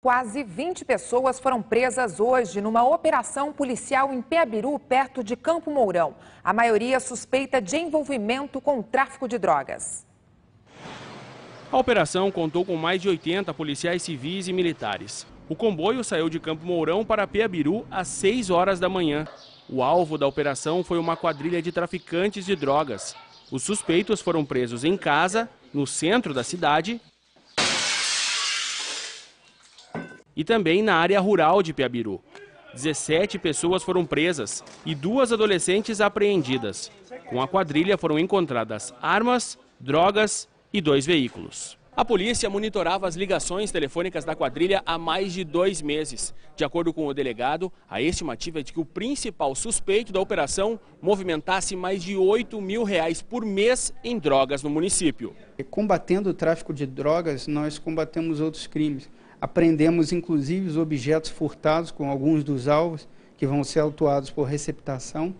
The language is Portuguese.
Quase 20 pessoas foram presas hoje numa operação policial em Peabiru, perto de Campo Mourão. A maioria suspeita de envolvimento com o tráfico de drogas. A operação contou com mais de 80 policiais civis e militares. O comboio saiu de Campo Mourão para Peabiru às 6 horas da manhã. O alvo da operação foi uma quadrilha de traficantes de drogas. Os suspeitos foram presos em casa, no centro da cidade, e também na área rural de Piabiru. 17 pessoas foram presas e duas adolescentes apreendidas. Com a quadrilha foram encontradas armas, drogas e dois veículos. A polícia monitorava as ligações telefônicas da quadrilha há mais de dois meses. De acordo com o delegado, a estimativa é de que o principal suspeito da operação movimentasse mais de 8 mil reais por mês em drogas no município. Combatendo o tráfico de drogas, nós combatemos outros crimes. Apreendemos inclusive os objetos furtados com alguns dos alvos que vão ser autuados por receptação.